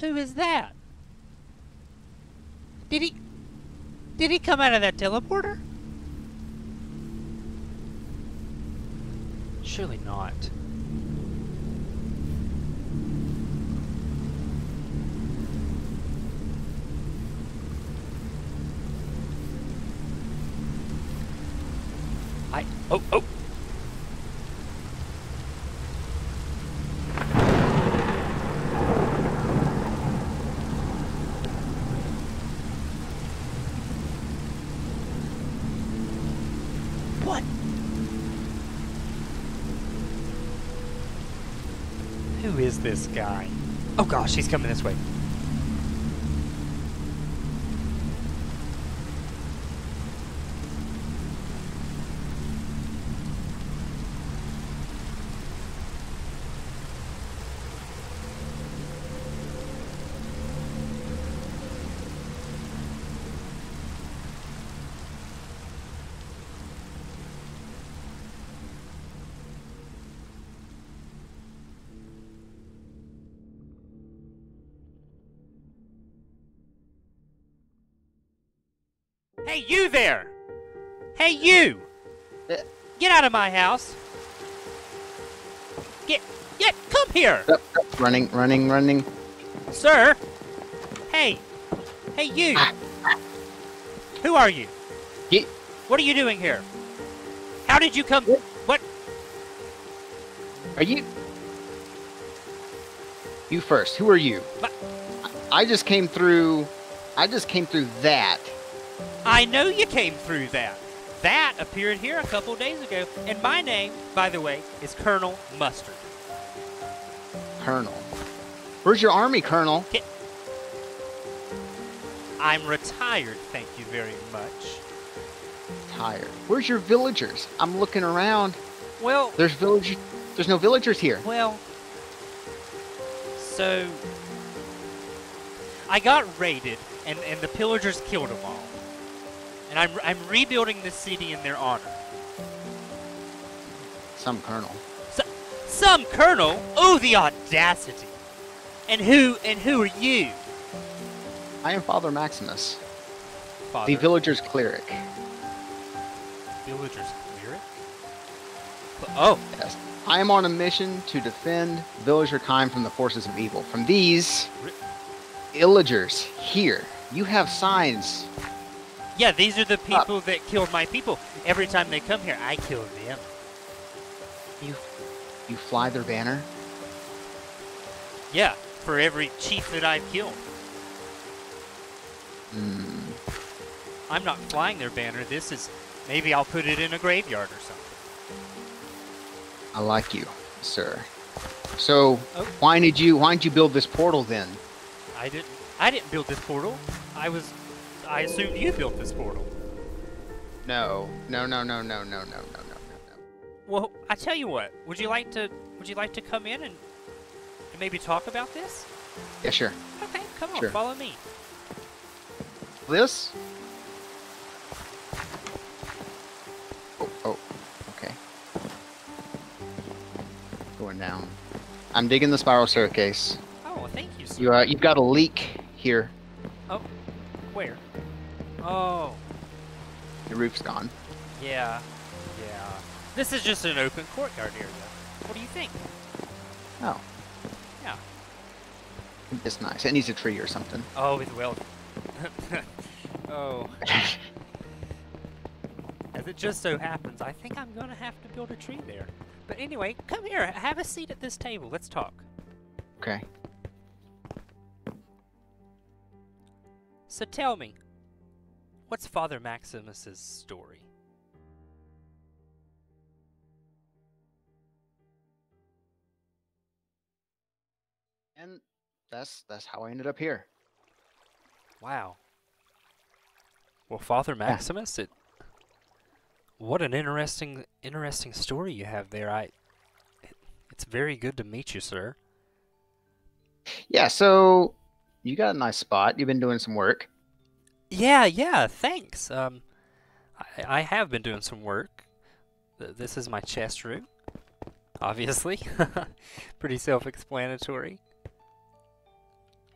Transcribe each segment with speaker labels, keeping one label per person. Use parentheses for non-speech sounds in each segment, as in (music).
Speaker 1: Who is that? Did he... Did he come out of that teleporter? Surely not. I... Oh, oh! What? Who is this guy? Oh gosh, he's coming this way. Hey, you there! Hey, you!
Speaker 2: Uh,
Speaker 1: Get out of my house! Get, get, come here!
Speaker 2: Running, running, running.
Speaker 1: Sir! Hey! Hey, you! Who are you?
Speaker 2: Ye-
Speaker 1: What are you doing here? How did you come?
Speaker 2: What?
Speaker 1: What?
Speaker 2: Are you? You first. Who are you? I just came through. I just came through that.
Speaker 1: I know you came through that. That appeared here a couple days ago, and my name, by the way, is Colonel Mustard.
Speaker 2: Colonel. Where's your army, Colonel?
Speaker 1: I'm retired, thank you very much.
Speaker 2: Tired. Where's your villagers? I'm looking around.
Speaker 1: Well,
Speaker 2: There's village. There's no villagers here.
Speaker 1: well. So. I got raided, and, and the pillagers killed them all. And I'm, I'm rebuilding the city in their honor.
Speaker 2: Some colonel.
Speaker 1: Some colonel? Oh, the audacity! And who and who are you,
Speaker 2: I am Father Maximus,
Speaker 1: Father?
Speaker 2: the villagers' cleric.
Speaker 1: villagers cleric? Oh,
Speaker 2: Yes. I am on a mission to defend villager kind from the forces of evil. From these illagers here. You have signs.
Speaker 1: Yeah, these are the people that killed my people. Every time they come here, I kill them.
Speaker 2: You you fly their banner.
Speaker 1: Yeah, for every chief that I've killed.
Speaker 2: Hmm.
Speaker 1: I'm not flying their banner. This is maybe I'll put it in a graveyard or something.
Speaker 2: I like you, sir. So
Speaker 1: Oh.
Speaker 2: why did you why did you build this portal then?
Speaker 1: I didn't. I didn't build this portal. I was. I assumed you built this portal.
Speaker 2: No, no, no, no, no, no, no, no, no, no, no.
Speaker 1: Well, I tell you what. Would you like to? Would you like to come in and, and maybe talk about this?
Speaker 2: Yeah, sure.
Speaker 1: Okay, come on,
Speaker 2: Sure.
Speaker 1: follow me.
Speaker 2: This? Oh, oh, okay. Going down. I'm digging the spiral staircase.
Speaker 1: Oh, thank you, sir.
Speaker 2: You, uh, you've got a leak here.
Speaker 1: Oh, where? Oh,
Speaker 2: The roof's gone.
Speaker 1: yeah, yeah. This is just an open courtyard area. What do you think?
Speaker 2: Oh.
Speaker 1: Yeah.
Speaker 2: It's nice. It needs a tree or something.
Speaker 1: Oh, it will. (laughs) oh. (laughs) As it just so happens, I think I'm gonna have to build a tree there. But anyway, come here. Have a seat at this table. Let's talk.
Speaker 2: Okay.
Speaker 1: So tell me, what's Father Maximus's story?
Speaker 2: And that's that's how I ended up here.
Speaker 1: Wow. Well, Father Maximus, it. What an interesting, interesting story you have there. I. It, it's very good to meet you, sir.
Speaker 2: Yeah, so you got a nice spot. You've been doing some work.
Speaker 1: Yeah, yeah. Thanks. Um, I, I have been doing some work. This is my chest room. Obviously, (laughs) pretty self-explanatory.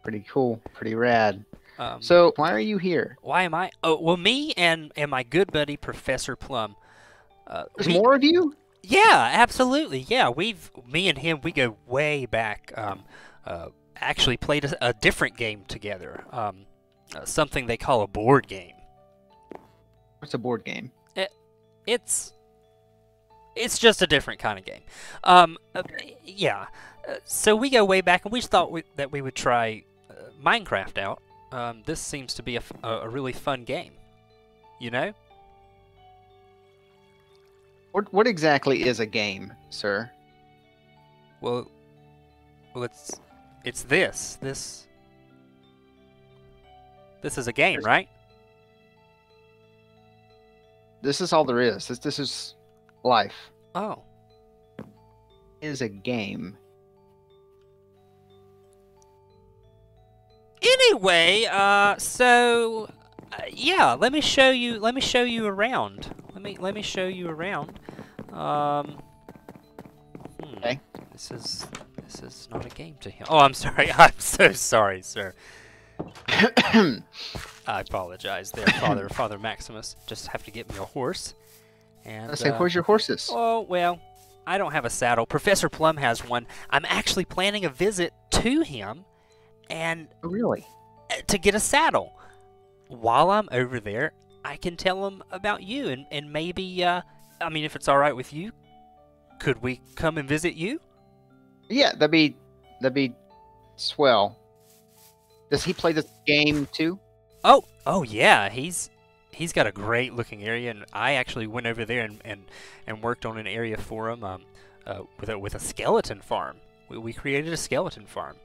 Speaker 2: Pretty cool. Pretty rad.
Speaker 1: Um,
Speaker 2: So why are you here?
Speaker 1: why am I? Oh, well, me and and my good buddy Professor Plum. Uh,
Speaker 2: There's
Speaker 1: we-
Speaker 2: more of you?
Speaker 1: Yeah, absolutely. Yeah, we've me and him we go way back. Um, uh, actually played a, a different game together. Um, uh, something they call a board game.
Speaker 2: It's a board game.
Speaker 1: It's it's just a different kind of game. Um, uh, yeah. Uh, so we go way back, and we thought we, that we would try uh, Minecraft out. Um, this seems to be a, f- a, a really fun game. You know?
Speaker 2: What what exactly is a game, sir?
Speaker 1: Well, well, it's it's this this this is a game, right?
Speaker 2: This is all there is. This this is life.
Speaker 1: Oh,
Speaker 2: It is a game.
Speaker 1: anyway, uh, so uh, yeah, let me show you. Let me show you around. Let me let me show you around. Um, hmm,
Speaker 2: Okay.
Speaker 1: This is this is not a game to him. Oh, I'm (laughs) sorry. I'm so sorry, sir. (coughs) I apologize there, Father (coughs) Father Maximus. Just have to get me a horse. And
Speaker 2: I say,
Speaker 1: uh,
Speaker 2: where's your horses?
Speaker 1: Oh, well, I don't have a saddle. Professor Plum has one. I'm actually planning a visit to him and
Speaker 2: Oh, really?
Speaker 1: uh, to get a saddle. While I'm over there, I can tell him about you and, and maybe, uh, I mean, if it's all right with you, could we come and visit you?
Speaker 2: Yeah, that'd be that'd be swell. Does he play this game too?
Speaker 1: Oh, oh yeah, he's he's got a great looking area, and I actually went over there and, and, and worked on an area for him um, uh, with a with a skeleton farm. We, we created a skeleton farm.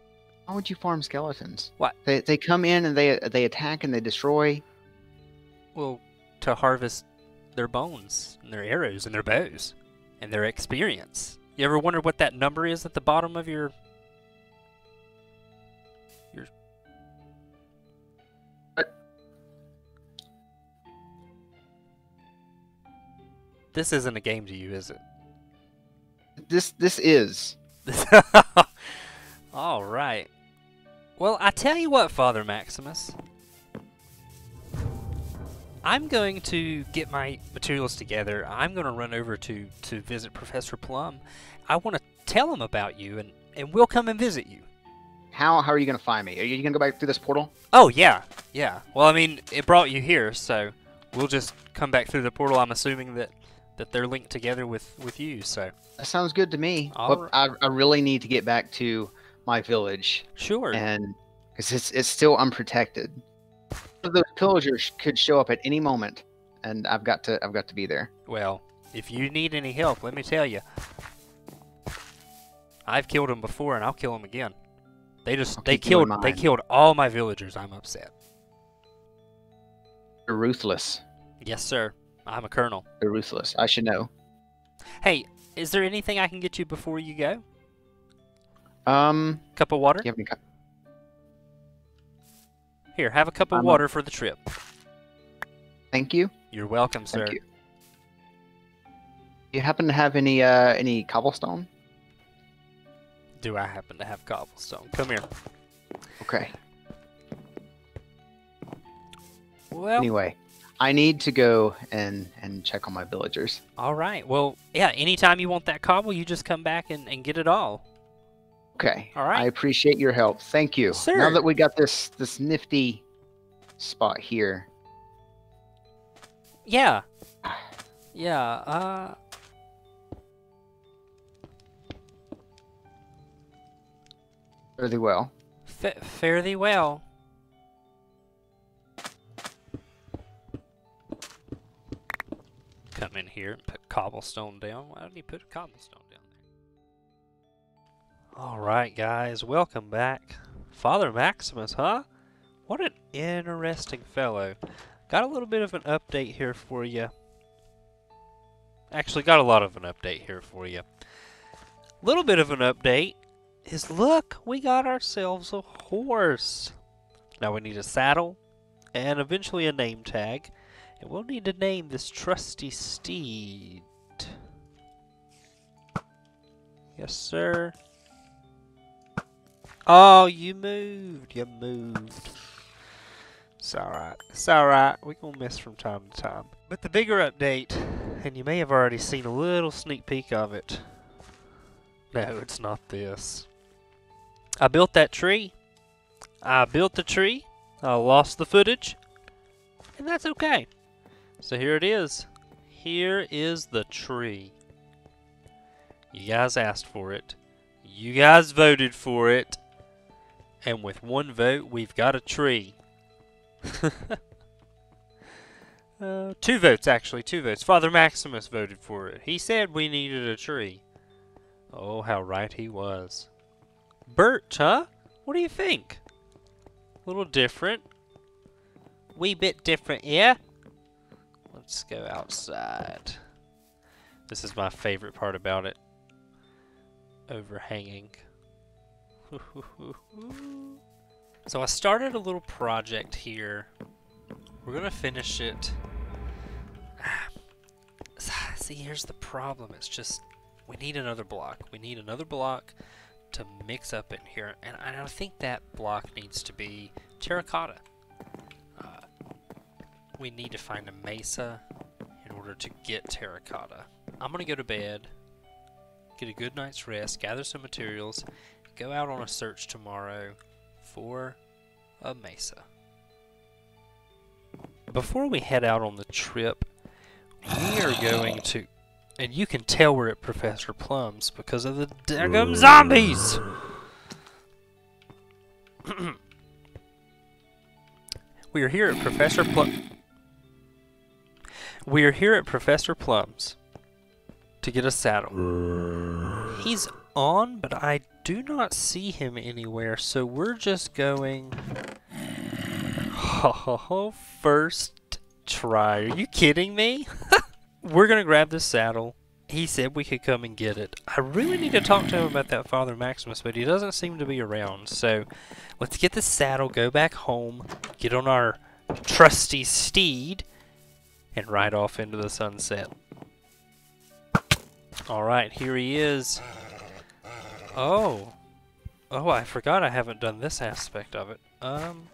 Speaker 2: Why would you farm skeletons?
Speaker 1: What?
Speaker 2: They they come in and they they attack and they destroy.
Speaker 1: Well, to harvest their bones and their arrows and their bows and their experience. You ever wonder what that number is at the bottom of your This isn't a game to you, is it?
Speaker 2: This this is. (laughs)
Speaker 1: All right. Well, I tell you what, Father Maximus. I'm going to get my materials together. I'm going to run over to, to visit Professor Plum. I want to tell him about you, and, and we'll come and visit you.
Speaker 2: How how are you gonna find me? Are you gonna go back through this portal?
Speaker 1: Oh, yeah, yeah. Well, I mean, it brought you here, so we'll just come back through the portal. I'm assuming that, that they're linked together with, with you, so
Speaker 2: That sounds good to me.
Speaker 1: All
Speaker 2: But I I really need to get back to my village
Speaker 1: sure.
Speaker 2: and because it's it's still unprotected. Those pillagers could show up at any moment, and I've got to I've got to be there.
Speaker 1: Well, if you need any help, let me tell you. I've killed them before, and I'll kill them again. They just
Speaker 2: I'll
Speaker 1: they
Speaker 2: keep you in
Speaker 1: killed they killed all my villagers. I'm upset.
Speaker 2: They're ruthless.
Speaker 1: Yes, sir. I'm a colonel.
Speaker 2: They're ruthless. I should know.
Speaker 1: Hey, is there anything I can get you before you go?
Speaker 2: Um,
Speaker 1: Cup of water?
Speaker 2: you have any? co-
Speaker 1: Here, have a cup of
Speaker 2: I'm a-
Speaker 1: water for the trip.
Speaker 2: Thank you.
Speaker 1: You're welcome, sir.
Speaker 2: Thank you. You happen to have any uh any cobblestone?
Speaker 1: Do I happen to have cobblestone? Come here.
Speaker 2: Okay.
Speaker 1: Well,
Speaker 2: Anyway, I need to go and and check on my villagers.
Speaker 1: all right. Well, yeah. Anytime you want that cobble, you just come back and, and get it all.
Speaker 2: Okay.
Speaker 1: All right.
Speaker 2: I appreciate your help. Thank you.
Speaker 1: Sir.
Speaker 2: Now that we got this this nifty spot here,
Speaker 1: Yeah. (sighs) Yeah. Uh.
Speaker 2: Fare thee well.
Speaker 1: Fa- fare thee well. Come in here and put cobblestone down. Why didn't he put cobblestone down there? Alright, guys, welcome back. Father Maximus, huh? What an interesting fellow. Got a little bit of an update here for you. Actually, got a lot of an update here for you. Little bit of an update is look, we got ourselves a horse. Now we need a saddle and eventually a name tag. And we'll need to name this trusty steed. Yes, sir. Oh, you moved. You moved. It's alright. It's alright. We gonna miss from time to time. But the bigger update, and you may have already seen a little sneak peek of it. No, it's not this. I built that tree. I built the tree. I lost the footage. And that's okay. So here it is. Here is the tree. You guys asked for it. You guys voted for it. And with one vote, we've got a tree. (laughs) uh, two votes, actually. Two votes. Father Maximus voted for it. He said we needed a tree. Oh, how right he was. Birch, huh? What do you think? A little different. Wee bit different, yeah? Let's go outside. This is my favorite part about it. Overhanging. (laughs) so I started a little project here. We're gonna finish it. (sighs) See, here's the problem. It's just we need another block. We need another block to mix up in here, and I think that block needs to be terracotta. We need to find a mesa in order to get terracotta. I'm gonna go to bed, get a good night's rest, gather some materials, go out on a search tomorrow for a mesa. Before we head out on the trip, we are going to and you can tell we're at Professor Plum's because of the daggum zombies! (clears throat) we are here at Professor Plum. We are here at Professor Plum's to get a saddle. He's on, but I do not see him anywhere, so we're just going... First try. Are you kidding me? (laughs) we're gonna grab this saddle. He said we could come and get it. I really need to talk to him about that Father Maximus, but he doesn't seem to be around. So let's get the saddle, go back home, get on our trusty steed, and ride off into the sunset. Alright, here he is. Oh. Oh, I forgot I haven't done this aspect of it. Um.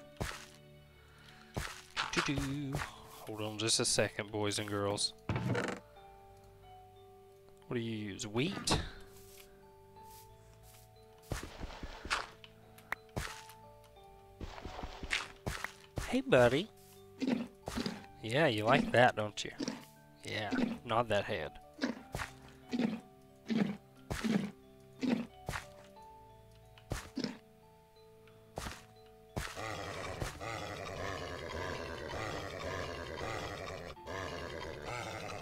Speaker 1: Doo -doo. Hold on just a second, boys and girls. What do you use? Wheat? Hey, buddy. Yeah, you like that, don't you? Yeah, nod that head.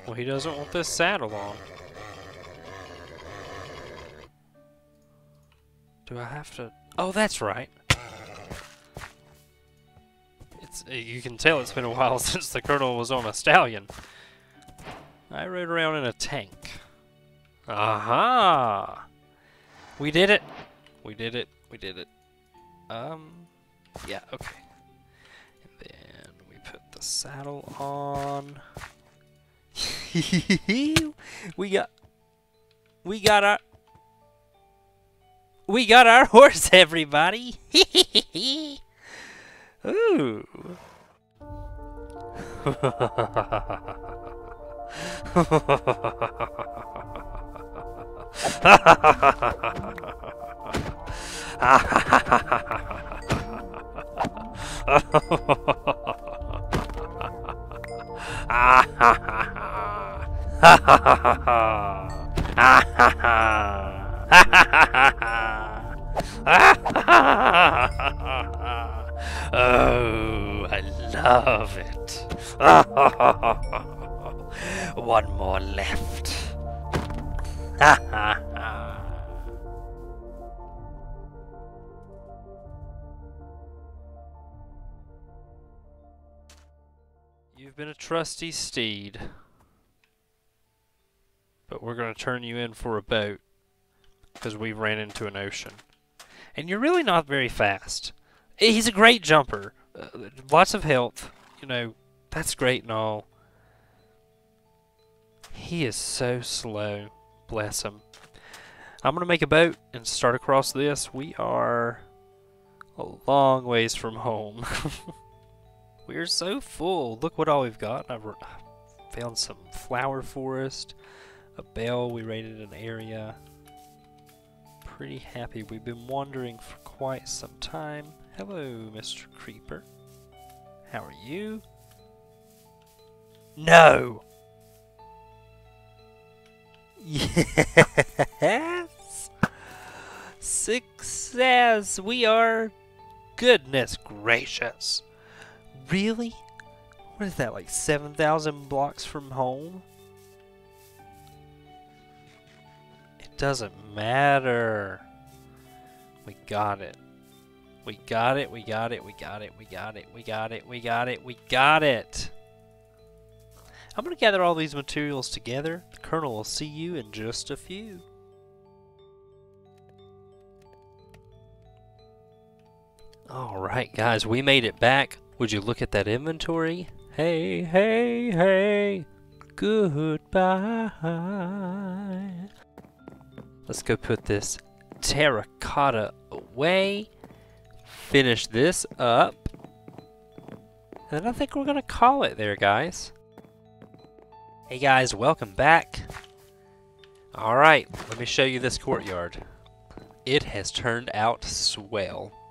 Speaker 1: Well, he doesn't want this saddle on. Do I have to... Oh, that's right. You can tell it's been a while (laughs) since the Colonel was on a stallion. I rode around in a tank. Aha! We did it! We did it. We did it. Um, yeah, okay. And then we put the saddle on. (laughs) we got we got our we got our (laughs) horse, everybody. Ooh. (laughs) (laughs) You've been a trusty steed but we're going to turn you in for a boat because we ran into an ocean. And you're really not very fast. He's a great jumper. Uh, lots of health. You know, that's great and all. He is so slow. Bless him. I'm going to make a boat and start across this. We are A long ways from home. (laughs) We're so full. Look what all we've got. I've found some flower forest, a bell. We raided an area. Pretty happy. We've been wandering for quite some time. Hello, Mr. Creeper. How are you? No! Yes! Success! We are. Goodness gracious. Really? What is that, like 7,000 blocks from home? It doesn't matter. We got it. We got it, we got it, we got it, we got it, we got it, we got it, we got it. I'm going to gather all these materials together. The Colonel will see you in just a few. Alright guys, we made it back. Would you look at that inventory? Hey, hey, hey, goodbye. Let's go put this terracotta away. Finish this up. And I think we're going to call it there, guys. Hey guys, welcome back. Alright, let me show you this courtyard. It has turned out swell. (laughs)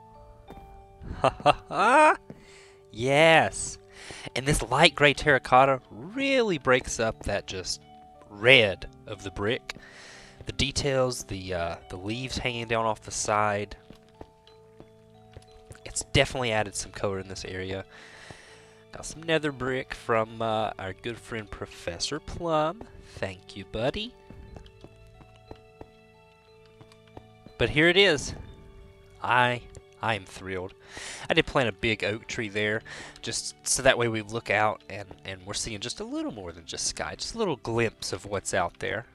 Speaker 1: Ha ha ha! Yes! And this light gray terracotta really breaks up that just red of the brick. The details, the, uh, the leaves hanging down off the side. It's definitely added some color in this area. Got some nether brick from uh, our good friend Professor Plum. Thank you, buddy. But here it is. I I am thrilled. I did plant a big oak tree there, just so that way we look out and, and we're seeing just a little more than just sky, just a little glimpse of what's out there.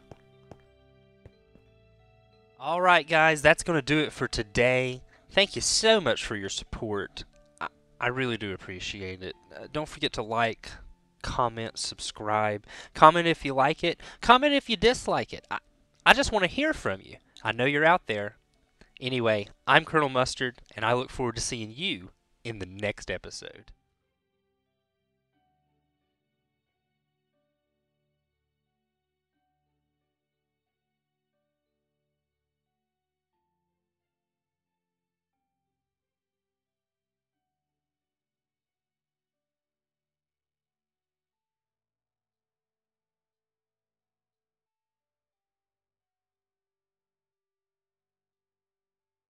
Speaker 1: Alright guys, that's going to do it for today. Thank you so much for your support. I, I really do appreciate it. Uh, don't forget to like, comment, subscribe. Comment if you like it. Comment if you dislike it. I, I just want to hear from you. I know you're out there. Anyway, I'm Colonel Mustard, and I look forward to seeing you in the next episode.